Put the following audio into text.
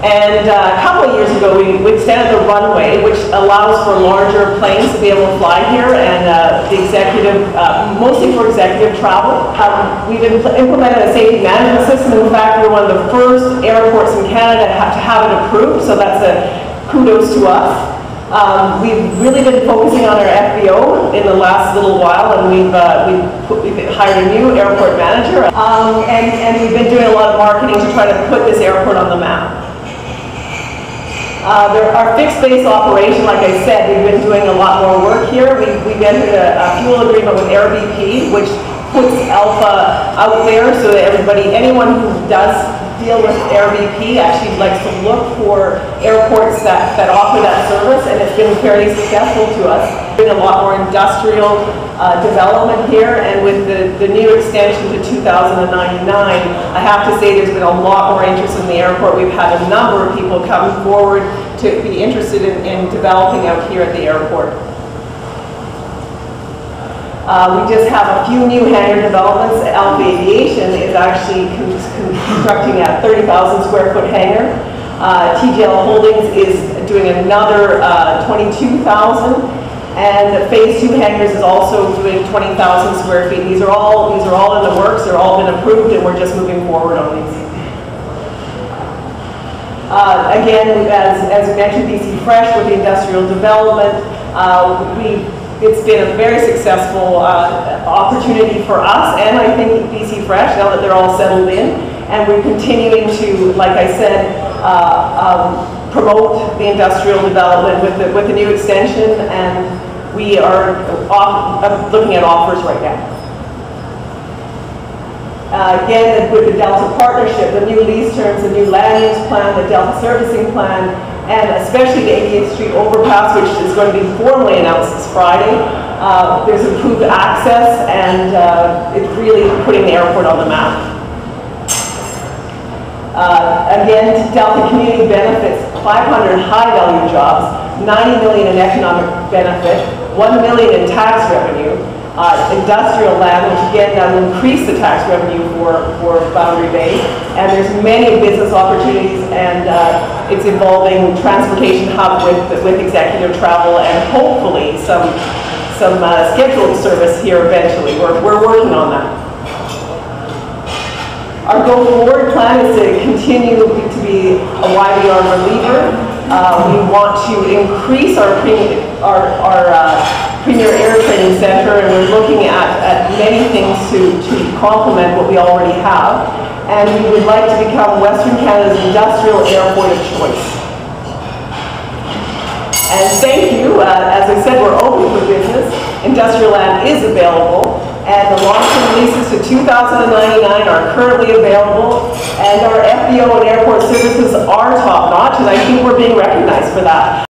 And uh, a couple of years ago, we we extended the runway, which allows for larger planes to be able to fly here, and uh, the executive, uh, mostly for executive travel. Um, We've impl- implemented a safety management system. In fact, we're one of the first airports in Canada to have- to have it approved, so that's a kudos to us. Um, We've really been focusing on our FBO in the last little while, and we've, uh, we've put- we've hired a new airport manager. Um, And and we've been doing a lot of marketing to try to put this airport on the map. Uh, there, our fixed base operation, like I said, we've been doing a lot more work here. We, we've entered a, a fuel agreement with AirBP, which puts Alpha out there so that everybody, anyone who does deal with AirBP actually likes to look for airports that, that offer that service, and it's been fairly successful to us. Been a lot more industrial uh, development here, and with the, the new extension to 2099, I have to say there's been a lot more interest in the airport. We've had a number of people come forward to be interested in, in developing out here at the airport. Uh, we just have a few new hangar developments. Alpha Aviation is actually con- con- constructing a 30,000 square foot hangar. Uh, TGL Holdings is doing another uh, 22,000. And Phase Two hangars is also doing 20,000 square feet. These are all, these are all in the works, they're all been approved, and we're just moving forward on these. Uh, Again, as, as we mentioned, BC Fresh with the industrial development, uh, we, it's been a very successful uh, opportunity for us, and I think BC Fresh, now that they're all settled in, and we're continuing to, like I said, uh, um, promote the industrial development with the, with the new extension, and we are off, uh, looking at offers right now. Uh, Again, with the Delta partnership, the new lease terms, the new land use plan, the Delta servicing plan, and especially the 88th Street overpass, which is going to be formally announced this Friday. Uh, There's improved access, and uh, it's really putting the airport on the map. Uh, Again, Delta Community benefits 500 high-value jobs, 90 million in economic benefit, 1 million in tax revenue, uh, industrial land, which again, that will increase the tax revenue for, for Boundary Bay. And there's many business opportunities, and uh, it's involving transportation hub with, with executive travel and hopefully some, some uh, scheduled service here eventually. We're, we're working on that. Our go-forward plan is to continue to be a YVR reliever. Uh, We want to increase our premium, our, our uh, premier air training center, and we're looking at, at many things to, to complement what we already have. And we would like to become Western Canada's industrial airport of choice. And thank you, uh, as I said, we're open for business. Industrial land is available, and the long-term leases to 2099 are currently available, and our FBO and airport services are top-notch, and I think we're being recognized for that.